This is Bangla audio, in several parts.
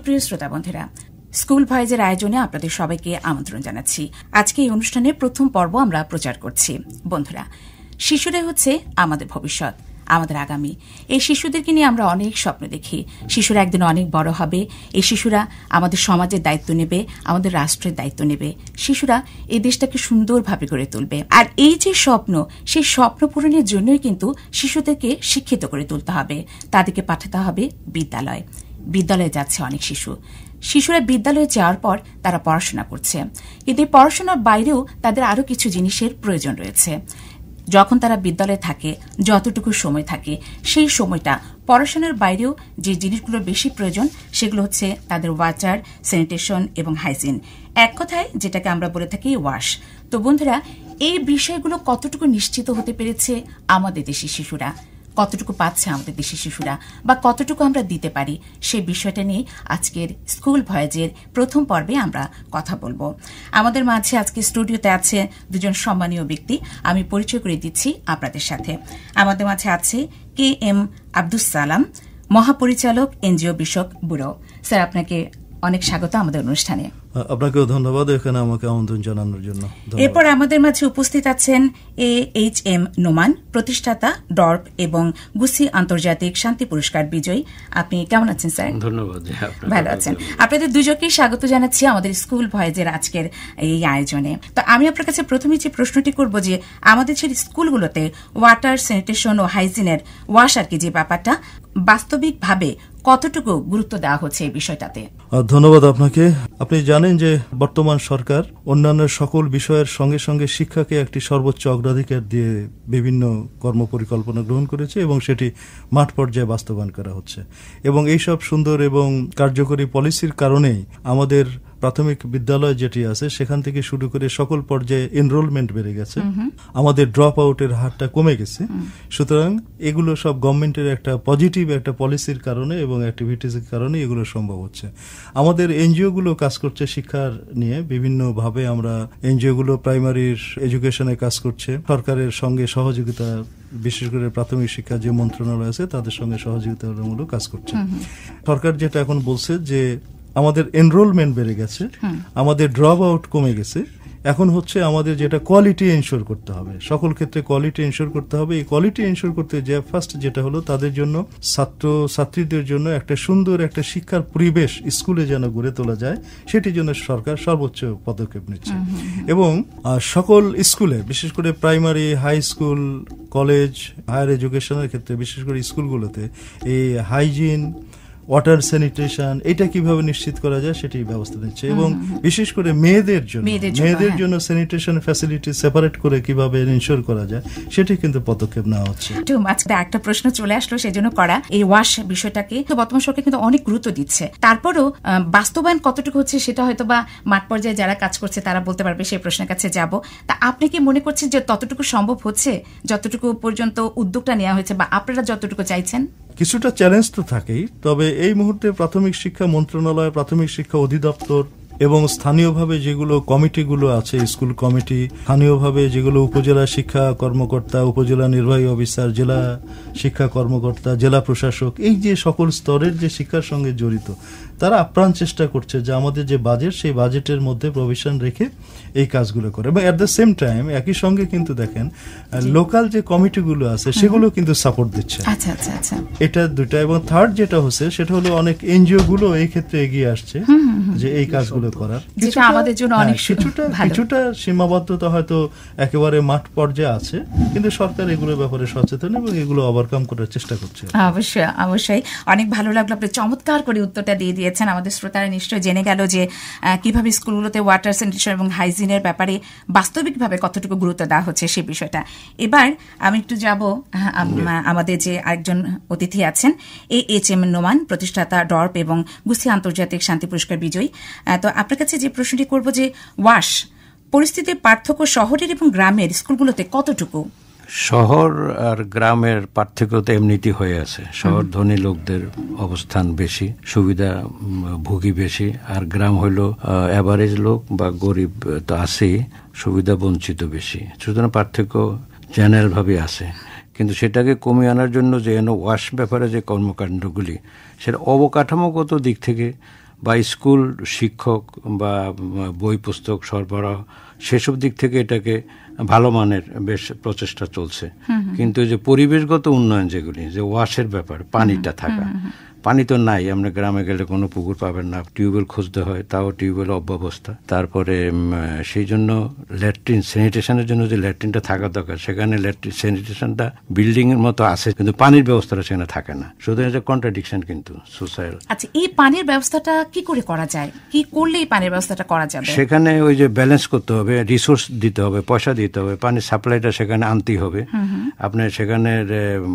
সুপ্রিয় শ্রোতা বন্ধুরা, স্কুল ভয়েজের আয়োজনে আপনাদের সবাইকে আমন্ত্রণ জানাচ্ছি। আজকে এই অনুষ্ঠানের প্রথম পর্ব আমরা প্রচার করছি। বন্ধুরা শিশুরাই হচ্ছে আমাদের ভবিষ্যৎ, আমাদের আগামী। এই শিশুদেরকে নিয়ে আমরা অনেক স্বপ্ন দেখি। শিশুরা একদিন অনেক বড় হবে। এই শিশুরা আমাদের সমাজের দায়িত্ব নেবে, আমাদের রাষ্ট্রের দায়িত্ব নেবে। শিশুরা এই দেশটাকে সুন্দরভাবে গড়ে তুলবে। আর এই যে স্বপ্ন, সেই স্বপ্ন পূরণের জন্যই কিন্তু শিশুদেরকে শিক্ষিত করে তুলতে হবে। তাদেরকে পাঠাতে হবে বিদ্যালয়। বিদ্যালয়ে যাচ্ছে অনেক শিশু। শিশুরা বিদ্যালয়ে যাওয়ার পর তারা পড়াশোনা করছে। কিন্তু পড়াশোনার বাইরেও তাদের আরও কিছু জিনিসের প্রয়োজন রয়েছে। যখন তারা বিদ্যালয়ে থাকে, যতটুকু সময় থাকে, সেই সময়টা পড়াশোনার বাইরেও যে জিনিসগুলো বেশি প্রয়োজন, সেগুলো হচ্ছে তাদের ওয়াটার, স্যানিটেশন এবং হাইজিন। এক কথায় যেটাকে আমরা বলে থাকি ওয়াশ। তো বন্ধুরা, এই বিষয়গুলো কতটুকু নিশ্চিত হতে পেরেছে আমাদের দেশের শিশুরা? কতটুকু পাচ্ছে আমাদের দেশের শিশুরা বা কতটুকু আমরা দিতে পারি সেই বিষয়টা নিয়ে আজকের স্কুল ভয়েজের প্রথম পর্বে আমরা কথা বলব। আমাদের মাঝে আজকে স্টুডিওতে আছে দুজন সম্মানীয় ব্যক্তি, আমি পরিচয় করে দিচ্ছি আপনাদের সাথে। আমাদের মাঝে আছে কে এম আব্দুস সালাম, মহাপরিচালক, এনজিও বিষয়ক ব্যুরো। স্যার, আপনাকে অনেক স্বাগত আমাদের অনুষ্ঠানে। আপনাকেও ধন্যবাদ এখানে আমাকে আমন্ত্রণ জানানোর জন্য। এরপর আমাদের মাঝে উপস্থিত আছেন এ এইচ এম নোমান প্রতিষ্ঠাতা ডর্প এবং গুসি আন্তর্জাতিক শান্তি পুরস্কার বিজয়ী। আপনি কেমন আছেন স্যার? ধন্যবাদ ভালো আছেন। আপনাদের দুজনকেই স্বাগত জানাচ্ছি আমাদের স্কুল ভয়েজের আজকের এই আয়োজনে। তো আমি আপনার কাছে প্রথমে যে প্রশ্নটি করব যে আমাদের যে স্কুলগুলোতে ওয়াটার স্যানিটেশন ও হাইজিনের ওয়াশ আর কি যে ব্যাপারটা বাস্তবিকভাবে কতটুকু গুরুত্ব দেওয়া হচ্ছে এই বিষয়টাতে? ধন্যবাদ আপনাকে। আপনি জানেন যে বর্তমান সরকার অন্যান্য সকল বিষয়ের সঙ্গে সঙ্গে শিক্ষাকে একটি সর্বোচ্চ অগ্রাধিকার দিয়ে বিভিন্ন কর্মপরিকল্পনা গ্রহণ করেছে এবং সেটি মাঠ পর্যায়ে বাস্তবায়ন করা হচ্ছে। এবং এইসব সুন্দর এবং কার্যকরী পলিসির কারণেই আমাদের প্রাথমিক বিদ্যালয় যেটি আছে, সেখান থেকে শুরু করে সকল পর্যায়ে এনরোলমেন্ট বেড়ে গেছে। আমাদের ড্রপ আউটের হারটা কমে গেছে। সুতরাং এগুলো সব গভর্নমেন্টের একটা পজিটিভ একটা পলিসির কারণে এবং অ্যাক্টিভিটিসের কারণে এগুলো সম্ভব হচ্ছে। আমাদের এনজিও গুলো কাজ করছে শিক্ষার নিয়ে। বিভিন্নভাবে আমরা এনজিও গুলো প্রাইমারির এডুকেশনে কাজ করছে। সরকারের সঙ্গে সহযোগিতা, বিশেষ করে প্রাথমিক শিক্ষা যে মন্ত্রণালয় আছে, তাদের সঙ্গে সহযোগিতামূলক কাজ করছে। সরকার যেটা এখন বলছে যে আমাদের এনরোলমেন্ট বেড়ে গেছে আমাদের ড্রপ আউট কমে গেছে। এখন হচ্ছে আমাদের যেটা কোয়ালিটি এনশোর করতে হবে। সকল ক্ষেত্রে কোয়ালিটি এনশোর করতে হবে। এই কোয়ালিটি এনশোর করতে যে ফার্স্ট যেটা হলো তাদের জন্য ছাত্র ছাত্রীদের জন্য একটা সুন্দর একটা শিক্ষার পরিবেশ স্কুলে যেন গড়ে তোলা যায় সেটির জন্য সরকার সর্বোচ্চ পদক্ষেপ নিচ্ছে। এবং সকল স্কুলে বিশেষ করে primary high school college higher এডুকেশনের ক্ষেত্রে বিশেষ করে স্কুলগুলোতে এই হাইজিন ওয়াটার স্যানিটেশন এটা কীভাবে নিশ্চিত করা যায় সেটি ব্যবস্থা নিচ্ছে। এবং বিশেষ করে মেয়েদের জন্য মেয়েদের জন্য স্যানিটেশন ফ্যাসিলিটি সেপারেট করে কীভাবে ইনশোর করা যায় সেটি কিন্তু পদক্ষেপ নেওয়া হচ্ছে। আজকে একটা প্রশ্ন চলে আসলো সেই জন্য করা এই ওয়াশ বিষয়টাকে। তো বর্তমান সরকার কিন্তু অনেক গুরুত্ব দিচ্ছে। তারপরও বাস্তবায়ন কতটুকু হচ্ছে সেটা হয়তো বা মাঠ পর্যায়ে যারা কাজ করছে তারা বলতে পারবে সেই প্রশ্নের কাছে যাব। তা আপনি কি মনে করছেন যে ততটুকু সম্ভব হচ্ছে? যতটুকু পর্যন্ত উদ্যোগটা নেওয়া হয়েছে বা আপনারা যতটুকু চাইছেন? কিছুটা চ্যালেঞ্জ তো থাকেই, তবে এই মুহূর্তে প্রাথমিক শিক্ষা মন্ত্রণালয়, প্রাথমিক শিক্ষা অধিদপ্তর এবং স্থানীয়ভাবে যেগুলো কমিটিগুলো আছে, স্কুল কমিটি, স্থানীয়ভাবে যেগুলো উপজেলা শিক্ষা কর্মকর্তা, উপজেলা নির্বাহী অফিসার, জেলা শিক্ষা কর্মকর্তা, জেলা প্রশাসক, এই যে সকল স্তরের যে শিক্ষার সঙ্গে জড়িত তারা আপ্রাণ চেষ্টা করছে যে আমাদের যে বাজেট সেই বাজেটের মধ্যে প্রভিশন রেখে এই কাজগুলো করে। এবং এট দ্য সেম টাইম একই সঙ্গে কিন্তু দেখেন লোকাল যে কমিটিগুলো আছে সেগুলো কিন্তু সাপোর্ট দিচ্ছে। আচ্ছা আচ্ছা আচ্ছা। এটা দুটা এবং থার্ড যেটা হচ্ছে সেটা হলো অনেক এনজিও গুলো এই ক্ষেত্রে এগিয়ে আসছে যে এই কাজগুলো করার। আমাদের জন্য অনেক কিছুটা কিছুটা সীমাবদ্ধতা হয়তো একেবারে মাঠ পর্যায়ে আছে কিন্তু সরকার এগুলোর ব্যাপারে সচেতন এবং এগুলো ওভারকাম করার চেষ্টা করছে। অবশ্যই অবশ্যই। অনেক ভালো লাগল আপনি চমৎকার করে উত্তরটা দিয়ে দিয়ে দিয়েছেন। আমাদের শ্রোতারা নিশ্চয়ই জেনে গেল যে কীভাবে স্কুলগুলোতে ওয়াটার স্যানিটেশন এবং হাইজিনের ব্যাপারে বাস্তবিকভাবে কতটুকু গুরুত্ব দেওয়া হচ্ছে সে বিষয়টা। এবার আমি একটু যাব আমাদের যে আরেকজন অতিথি আছেন এ এইচ এম নোমান প্রতিষ্ঠাতা ডর্প এবং গুসি আন্তর্জাতিক শান্তি পুরস্কার বিজয়ী। তো আপনার কাছে যে প্রশ্নটি করব যে ওয়াশ পরিস্থিতির পার্থক্য শহরের এবং গ্রামের স্কুলগুলোতে কতটুকু? শহর আর গ্রামের পার্থক্য তো এমনিতেই হয়ে আছে। শহর ধনী লোকদের অবস্থান বেশি সুবিধা ভোগী বেশি আর গ্রাম হইল অ্যাভারেজ লোক বা গরিব তো আছেই সুবিধা বঞ্চিত বেশি। সুতরাং পার্থক্য জেনারেলভাবে আছে। কিন্তু সেটাকে কমিয়ে আনার জন্য যে এন ওয়াশ ব্যাপারে যে কর্মকাণ্ডগুলি সেটা অবকাঠামোগত দিক থেকে বা স্কুল শিক্ষক বা বই পুস্তক সরবরাহ সেসব দিক থেকে এটাকে ভালো মানের বেশ প্রচেষ্টা চলছে। কিন্তু যে পরিবেশগত উন্নয়ন যেগুলি যে ওয়াশের ব্যাপার পানিটা থাকা পানি তো নাই আমরা গ্রামে গেলে কোনো পুকুর পাবেন না টিউবওয়েল খুঁজতে হয় তাও টিউবওয়েল অব্যবস্থা। তারপরে সেই জন্য ল্যাট্রিন স্যানিটেশনের জন্য যে ল্যাট্রিনটা থাকা দরকার সেখানে ল্যাট্রিন স্যানিটেশনটা বিল্ডিং এর মতো আছে কিন্তু পানির ব্যবস্থাটা সেখানে থাকে না। সুতরাং এটা কন্ট্রাডিকশন কিন্তু সোসাইল আচ্ছা এই পানির ব্যবস্থাটা কি করে করা যায়? কি করলে এই পানির ব্যবস্থাটা করা যাবে? সেখানে ওই যে ব্যালেন্স করতে হবে রিসোর্স দিতে হবে পয়সা দিতে হবে পানির সাপ্লাইটা সেখানে আনতেই হবে। আপনি সেখানে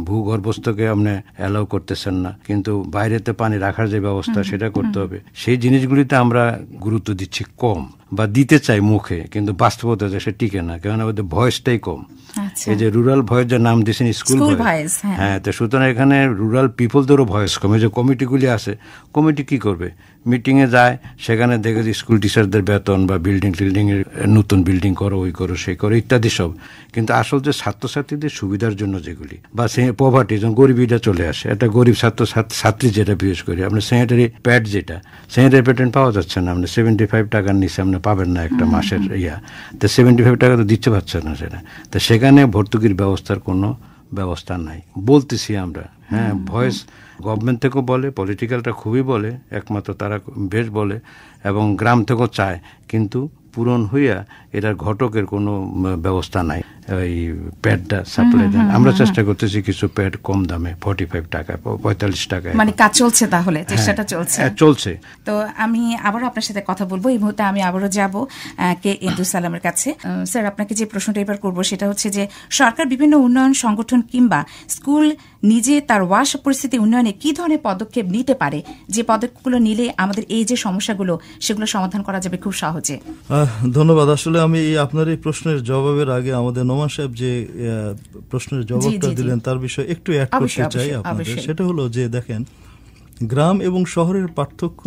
ভূগর্ভস্থকে আপনি অ্যালাউ করতেছেন না কিন্তু বাইরেতে পানি রাখার যে ব্যবস্থা সেটা করতে হবে। সেই জিনিসগুলিতে আমরা গুরুত্ব দিচ্ছি কম বা দিতে চাই মুখে কিন্তু বাস্তবতা সে টিকে না কেননা ওদের ভয়েসটাই কম। আচ্ছা। এই যে রুরাল ভয়েস যে নাম দিয়েছেন স্কুল ভয়েস হ্যাঁ। তো সুতরাং এখানে রুরাল পিপলদেরও ভয়েস কম। এই যে কমিটিগুলি আছে কমিটি কি করবে? মিটিংয়ে যায় সেখানে দেখে যে স্কুল টিচারদের বেতন বা বিল্ডিং টিল্ডিং এর নতুন বিল্ডিং করো ওই করো সেই করো ইত্যাদি সব। কিন্তু আসল যে ছাত্রছাত্রীদের সুবিধার জন্য যেগুলি বা সে পভার্টি যখন গরিবিটা চলে আসে একটা গরিব ছাত্র ছাত্রী যেটা বিশেষ করি আপনার স্যানিটারি প্যাড যেটা স্যানিটারি প্যাড পাওয়া যাচ্ছে না আপনি সেভেন্টি ফাইভ টাকার নিচে আপনি পাবেন না একটা মাসের ইয়া। তো সেভেন্টি ফাইভ টাকা তো দিচ্ছে পারছে না সেটা। তো সেখানে ভর্তুকির ব্যবস্থার কোনো ব্যবস্থা নাই। বলতেছি আমরা হ্যাঁ ভয়েস গভর্নমেন্ট থেকেও বলে পলিটিক্যালটা খুবই বলে, একমাত্র তারা বেশ বলে, এবং গ্রাম থেকেও চায়। কিন্তু পূরণ হইয়া এটার ঘটকের কোনো ব্যবস্থা নাই। ওই প্যাডটা সাপ্লাই দেন। আমরা চেষ্টা করতেছি কিছু প্যাড কম দামে ফর্টি ফাইভ টাকা পঁয়তাল্লিশ টাকা মানে কাজ চলছে তাহলে চেষ্টাটা চলছে। চলছে। তো আমি আবারও আপনার সাথে কথা বলব। এই মুহূর্তে আমি আবারও যাব কে ইন্দুস সালামের কাছে স্যার আপনাকে যে প্রশ্নটা এবার করব সেটা হচ্ছে যে সরকার বিভিন্ন উন্নয়ন সংগঠন কিংবা স্কুল নিজে তার ওয়াশ পরিস্থিতি উন্নয়নে কি ধরনের পদক্ষেপ নিতে পারে? যে পদক্ষেপগুলো নিলে আমাদের এই যে সমস্যাগুলো সেগুলো সমাধান করা যাবে খুব সহজে। ধন্যবাদ। আসলে আমি আপনার এই প্রশ্নের জবাবের আগে আমাদের নোমান সাহেব যে প্রশ্নের জবাবটা দিলেন তার বিষয়ে একটু অ্যাড করতে চাই আপনাদের। সেটা হলো যে দেখেন গ্রাম এবং শহরের পার্থক্য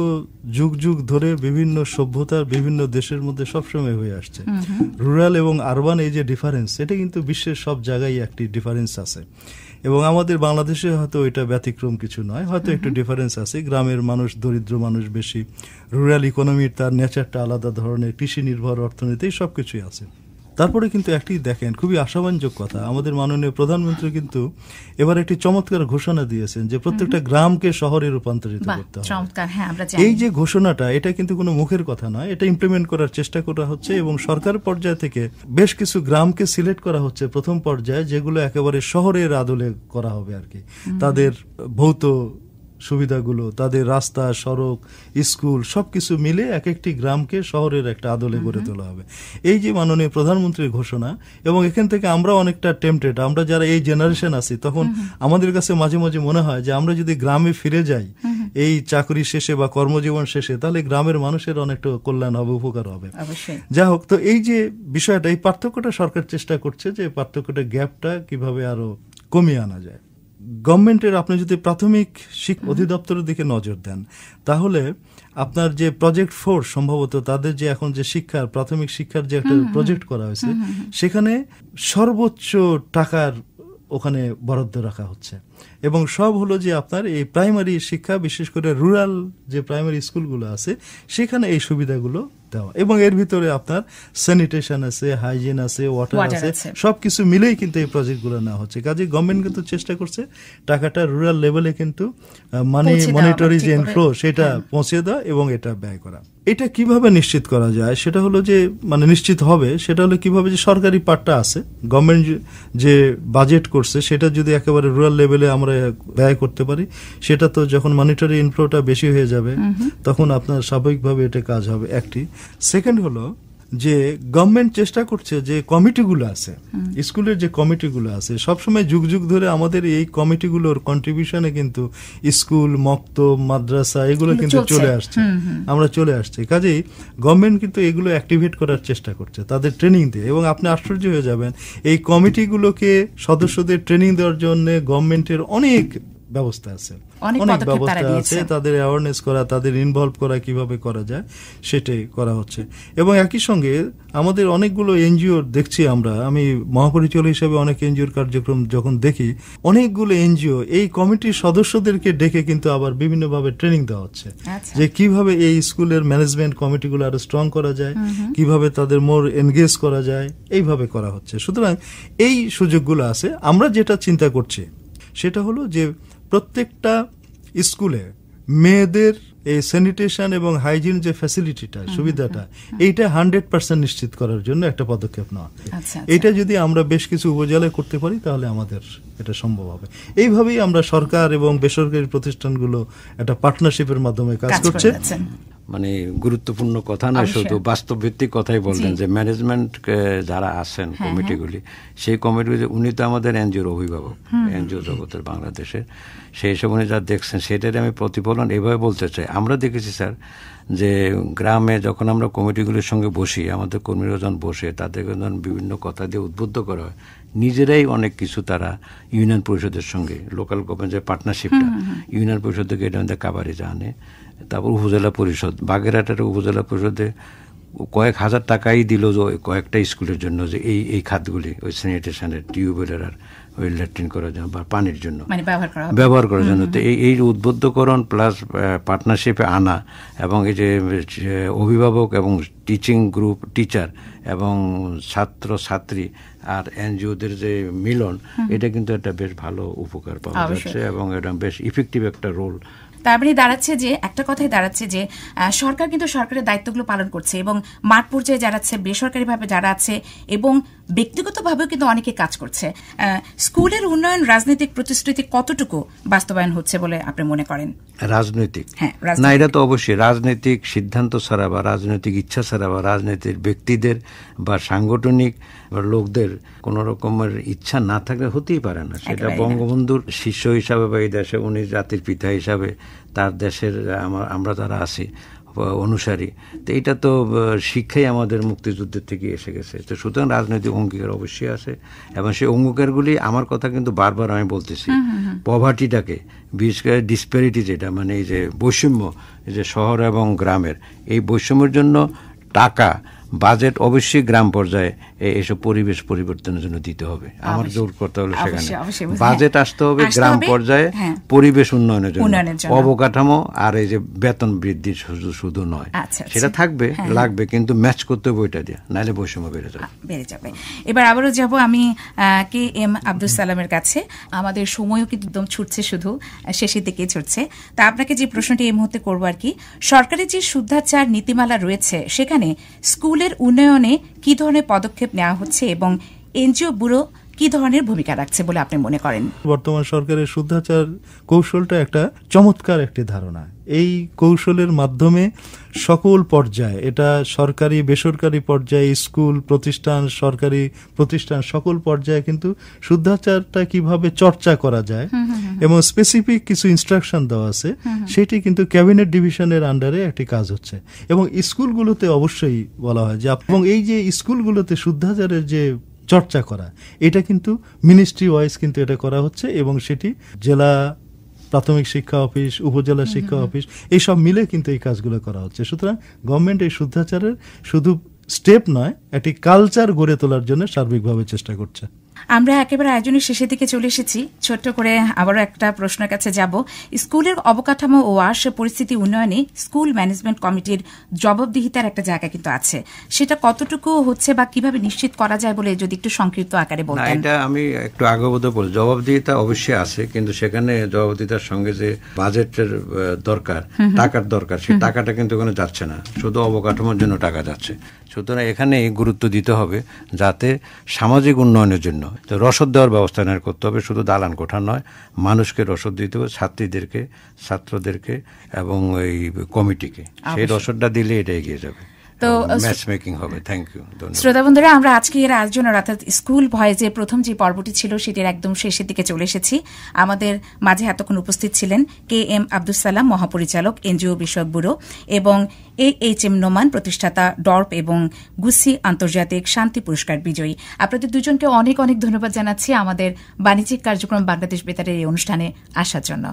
যুগ যুগ ধরে বিভিন্ন সভ্যতার বিভিন্ন দেশের মধ্যে সবসময় হয়ে আসছে। রুরাল এবং আরবান এই যে ডিফারেন্স এটা কিন্তু বিশ্বের সব জায়গায় একটি ডিফারেন্স আছে। এবং আমাদের বাংলাদেশে হয়তো এটা ব্যতিক্রম কিছু নয় হয়তো একটু ডিফারেন্স আছে। গ্রামের মানুষ দরিদ্র মানুষ বেশি রুরাল ইকোনমির তার নেচারটা আলাদা ধরনের কৃষি নির্ভর অর্থনীতি সব কিছুই আছে। তারপরে কিন্তু একটি দেখেন খুবই আশাবাঞ্জক কথা। আমাদের মাননীয় প্রধানমন্ত্রী কিন্তু এবার একটি চমৎকার ঘোষণা দিয়েছেন যে প্রত্যেকটা গ্রামকে শহরে রূপান্তরিত করতে হবে। হ্যাঁ, এই যে ঘোষণাটা এটা কিন্তু কোনো মুখের কথা নয়। এটা ইমপ্লিমেন্ট করার চেষ্টা করা হচ্ছে এবং সরকার পর্যায় থেকে বেশ কিছু গ্রামকে সিলেক্ট করা হচ্ছে প্রথম পর্যায়ে যেগুলো একেবারে শহরের আদলে করা হবে আর কি। তাদের ভৌত সুবিধাগুলো তাদের রাস্তা সড়ক স্কুল সবকিছু মিলে এক একটি গ্রামকে শহরের একটা আদলে গড়ে তোলা হবে। এই যে মাননীয় প্রধানমন্ত্রীর ঘোষণা এবং এখান থেকে আমরা অনেকটা টেম্পটেড আমরা যারা এই জেনারেশন আছি তখন আমাদের কাছে মাঝে মাঝে মনে হয় যে আমরা যদি গ্রামে ফিরে যাই এই চাকরি শেষে বা কর্মজীবন শেষে তাহলে গ্রামের মানুষের অনেকটা কল্যাণ হবে উপকার হবে। যা হোক তো এই যে বিষয়টা এই পার্থক্যটা সরকার চেষ্টা করছে যে পার্থক্যটা গ্যাপটা কীভাবে আরও কমিয়ে আনা যায়। গভর্নমেন্টের আপনি যদি প্রাথমিক শিক্ষা অধিদপ্তরের দিকে নজর দেন তাহলে আপনার যে প্রজেক্ট ফোর সম্ভবত তাদের যে এখন যে শিক্ষার প্রাথমিক শিক্ষার যে একটা প্রজেক্ট করা হয়েছে সেখানে সর্বোচ্চ টাকার ওখানে বরাদ্দ রাখা হচ্ছে। এবং সব হলো যে আপনার এই প্রাইমারি শিক্ষা বিশেষ করে রুরাল যে প্রাইমারি স্কুলগুলো আছে সেখানে এই সুবিধাগুলো দেওয়া। এবং এর ভিতরে আপনার স্যানিটেশন আছে হাইজিন আছে ওয়াটার আছে সবকিছু মিলেই কিন্তু এই প্রজেক্টগুলো নেওয়া হচ্ছে। কাজে গভর্নমেন্ট কিন্তু চেষ্টা করছে টাকাটা রুরাল লেভেলে কিন্তু মানি মনিটরি যে ইনফ্লো সেটা পৌঁছে দেওয়া এবং এটা ব্যয় করা। এটা কীভাবে নিশ্চিত করা যায়? সেটা হলো যে মানে নিশ্চিত হবে সেটা হলো কীভাবে যে সরকারি পার্টটা আছে গভর্নমেন্ট যে বাজেট করছে সেটা যদি একেবারে রুরাল লেভেলে আমরা ব্যয় করতে পারি। সেটা তো যখন মানিটারি ইনফ্লোটা বেশি হয়ে যাবে তখন আপনার স্বাভাবিকভাবে এটা কাজ হবে একটি। সেকেন্ড হলো যে গভর্নমেন্ট চেষ্টা করছে যে কমিটিগুলো আছে স্কুলের যে কমিটিগুলো আছে সবসময় যুগ যুগ ধরে আমাদের এই কমিটিগুলোর কন্ট্রিবিউশনে কিন্তু স্কুল মক্ত মাদ্রাসা এগুলো কিন্তু চলে আসছে। আমরা চলে আসছি। কাজেই গভর্নমেন্ট কিন্তু এগুলো অ্যাক্টিভেট করার চেষ্টা করছে তাদের ট্রেনিং দিয়ে। এবং আপনি আশ্চর্য হয়ে যাবেন এই কমিটিগুলোকে সদস্যদের ট্রেনিং দেওয়ার জন্য গভর্নমেন্টের অনেক ব্যবস্থা আছে। অনেক ব্যবস্থা আছে তাদের অ্যাওয়ারনেস করা তাদের ইনভলভ করা কীভাবে করা যায় সেটাই করা হচ্ছে। এবং একই সঙ্গে আমাদের অনেকগুলো এনজিও দেখছি আমরা আমি মহাপরিচালক হিসেবে অনেক এনজিওর কার্যক্রম যখন দেখি অনেকগুলো এনজিও এই কমিটির সদস্যদেরকে ডেকে কিন্তু আবার বিভিন্নভাবে ট্রেনিং দেওয়া হচ্ছে। আচ্ছা। যে কীভাবে এই স্কুলের ম্যানেজমেন্ট কমিটিগুলো আরও স্ট্রং করা যায় কীভাবে তাদের মোর এনগেজ করা যায় এইভাবে করা হচ্ছে। সুতরাং এই সুযোগগুলো আছে। আমরা যেটা চিন্তা করছি সেটা হলো যে প্রত্যেকটা স্কুলে মেয়েদের এই স্যানিটেশন এবং হাইজিন যে ফ্যাসিলিটিটা সুবিধাটা এইটা হান্ড্রেড পার্সেন্ট নিশ্চিত করার জন্য একটা পদক্ষেপ নেওয়া। আচ্ছা, এটা যদি আমরা বেশ কিছু উপজেলায় করতে পারি তাহলে আমাদের এটা সম্ভব হবে। এইভাবেই আমরা সরকার এবং বেসরকারি প্রতিষ্ঠানগুলো একটা পার্টনারশিপের মাধ্যমে কাজ করছে। মানে গুরুত্বপূর্ণ কথা নয় শুধু বাস্তব ভিত্তিক কথাই। হ্যাঁ, যে ম্যানেজমেন্ট যারা আছেন কমিটিগুলি সেই কমিটিগুলি উনি তো আমাদের এনজিওর অভিভাবক এনজিও জগতের বাংলাদেশের। সেই হিসেবে উনি যা দেখছেন সেটার আমি প্রতিফলন এভাবে বলতে চাই। আমরা দেখেছি স্যার যে গ্রামে যখন আমরা কমিটিগুলির সঙ্গে বসি আমাদের কর্মীরা যখন বসে তাদেরকে যখন বিভিন্ন কথা দিয়ে উদ্বুদ্ধ করা হয় নিজেরাই অনেক কিছু তারা ইউনিয়ন পরিষদের সঙ্গে লোকাল গভর্নমেন্টের পার্টনারশিপটা ইউনিয়ন পরিষদ থেকে এটা আমাদের কাবারিজা আনে। তারপর উপজেলা পরিষদ বাগেরহাটের উপজেলা পরিষদে কয়েক হাজার টাকাই দিল যে ওই কয়েকটা স্কুলের জন্য যে এই এই খাতগুলি ওই স্যানিটেশনের টিউবওয়েলের আর ওই ল্যাট্রিন করার জন্য বা পানির জন্য। মানে ব্যবহার করার জন্য। তো এই এই উদ্বুদ্ধকরণ প্লাস পার্টনারশিপে আনা এবং এই যে যে অভিভাবক এবং টিচিং গ্রুপ টিচার এবং ছাত্র ছাত্রী আর এনজিওদের যে মিলন এটা কিন্তু একটা বেশ ভালো উপকার পাওয়া যাচ্ছে এবং এটা বেশ ইফেক্টিভ একটা রোল তার মানে দাঁড়াচ্ছে যে, একটা কথাই দাঁড়াচ্ছে যে সরকার কিন্তু সরকারের দায়িত্বগুলো পালন করছে এবং মাঠ পর্যায়ে যারা আছে, বেসরকারিভাবে যারা আছে এবং ব্যক্তিগতভাবেও কিন্তু অনেকে কাজ করছে। স্কুলের উন্নয়ন রাজনৈতিক প্রতিশ্রুতি কতটুকু বাস্তবায়ন হচ্ছে বলে আপনি মনে করেন? রাজনৈতিক? হ্যাঁ, রাজনৈতিক। না এটা তো অবশ্যই রাজনৈতিক সিদ্ধান্ত ছাড়া বা রাজনৈতিক ইচ্ছা ছাড়া বা রাজনীতির ব্যক্তিদের বা সাংগঠনিক লোকদের কোন রকমের ইচ্ছা না থাকলে হতেই পারে না। সেটা বঙ্গবন্ধুর শিষ্য হিসাবে বা এই দেশে উনি জাতির পিতা হিসাবে তার দেশের আমরা যারা আছি অনুসারী। তো এটা তো শিক্ষাই আমাদের মুক্তিযুদ্ধের থেকে এসে গেছে। তো সুতরাং রাজনৈতিক অঙ্গীকার অবশ্যই আছে এবং সেই অঙ্গীকারগুলি আমার কথা কিন্তু বারবার আমি বলতেছি। পভার্টিটাকে বিশেষ করে ডিসপ্যারিটি যেটা মানে এই যে বৈষম্য এই যে শহর এবং গ্রামের এই বৈষম্যের জন্য টাকা বাজেট অবশ্যই গ্রাম পর্যায়ে এসব পরিবেশ পরিবর্তনের জন্য দিতে হবে। আমার জোর করতে হবে সেখানে। বাজেট। আসতে হবে গ্রাম পর্যায়ে হ্যাঁ। পরিবেশ উন্নয়নের জন্য। অবকাঠামো আর এই যে বেতন বৃদ্ধি শুধু শুধু নয়। আচ্ছা, আচ্ছা। সেটা থাকবে হ্যাঁ। লাগবে কিন্তু ম্যাচ করতে হবে ওইটা দিয়ে নাহলে বৈষম্য বেড়ে যাবে। বেড়ে যাবে। এবার আবারও যাব আমি কে এম আব্দুল সালামের কাছে। আমাদের সময়ও কিন্তু একদম ছুটছে শুধু শেষের দিকে ছুটছে। তা আপনাকে যে প্রশ্নটি এই মুহূর্তে করব আর কি সরকারের যে শুদ্ধাচার নীতিমালা রয়েছে সেখানে স্কুলের উন্নয়নে কি ধরনের পদক্ষেপ নেওয়া হচ্ছে এবং এনজিও ব্যুরো কি ধরনের ভূমিকা রাখছে বলে আপনি মনে করেন? বর্তমান সরকারের শুদ্ধাচার কৌশলটা একটা চমৎকার একটি ধারণা। এই কৌশলের মাধ্যমে সকল পর্যায়ে এটা সরকারি বেসরকারি পর্যায়ে স্কুল প্রতিষ্ঠান সরকারি প্রতিষ্ঠান সকল পর্যায়ে কিন্তু শুদ্ধাচারটা কীভাবে চর্চা করা যায় এবং স্পেসিফিক কিছু ইনস্ট্রাকশন দেওয়া আছে সেটি কিন্তু ক্যাবিনেট ডিভিশনের আন্ডারে একটি কাজ হচ্ছে। এবং স্কুলগুলোতে অবশ্যই বলা হয় যে এবং এই যে স্কুলগুলোতে শুদ্ধাচারের যে চর্চা করা এটা কিন্তু মিনিস্ট্রি ওয়াইজ কিন্তু এটা করা হচ্ছে এবং সেটি জেলা প্রাথমিক শিক্ষা অফিস উপজেলা শিক্ষা অফিস এইসব মিলে কিন্তু এই কাজগুলো করা হচ্ছে। সুতরাং গভর্নমেন্ট এই শুদ্ধাচারের শুধু স্টেপ নয় একটি কালচার গড়ে তোলার জন্য সার্বিকভাবে চেষ্টা করছে। আমরা একেবারে আয়োজনের শেষের দিকে চলে এসেছি। ছোট্ট করে আবারও একটা প্রশ্নের কাছে যাব। স্কুলের অবকাঠামো ও আর্স পরিস্থিতি উন্নয়নে স্কুল ম্যানেজমেন্ট কমিটির জবাবদিহিতার একটা জায়গা কিন্তু আছে। সেটা কতটুকু হচ্ছে বা কীভাবে নিশ্চিত করা যায় বলে যদি একটু সংক্ষিপ্ত আকারে বলতেন? এটা আমি একটু আগবত বলি জবাবদিহিতা অবশ্যই আছে কিন্তু সেখানে জবাবদিহিতার সঙ্গে যে বাজেটের দরকার টাকার দরকার সেই টাকাটা কিন্তু ওখানে যাচ্ছে না। শুধু অবকাঠামোর জন্য টাকা যাচ্ছে। সুতরাং এখানে গুরুত্ব দিতে হবে যাতে সামাজিক উন্নয়নের জন্য তো রসদ দেওয়ার ব্যবস্থা নেওয়ার করতে হবে শুধু দালান কোঠা নয় মানুষকে রসদ দিতে হবে ছাত্রীদেরকে ছাত্রদেরকে এবং এই কমিটিকে। সেই রসদটা দিলে এটা এগিয়ে যাবে। তো ম্যাচ মেকিং হবে। থ্যাংক ইউ শ্রোতা বন্ধুরা আমরা আজকে এর আয়োজনের অর্থাৎ স্কুল ভয়েজে প্রথম যে পর্বটি ছিল সেটির একদম শেষের দিকে চলে এসেছি। আমাদের মাঝে এতক্ষণ উপস্থিত ছিলেন কে এম আব্দুল সালাম মহাপরিচালক এনজিও বিষয়ক ব্যুরো এবং এ এইচ এম নোমান প্রতিষ্ঠাতা ডর্প এবং গুসি আন্তর্জাতিক শান্তি পুরস্কার বিজয়ী। আপনাদের দুজনকে অনেক অনেক ধন্যবাদ জানাচ্ছি আমাদের বাণিজ্যিক কার্যক্রম বাংলাদেশ বেতারের এই অনুষ্ঠানে আসার জন্য।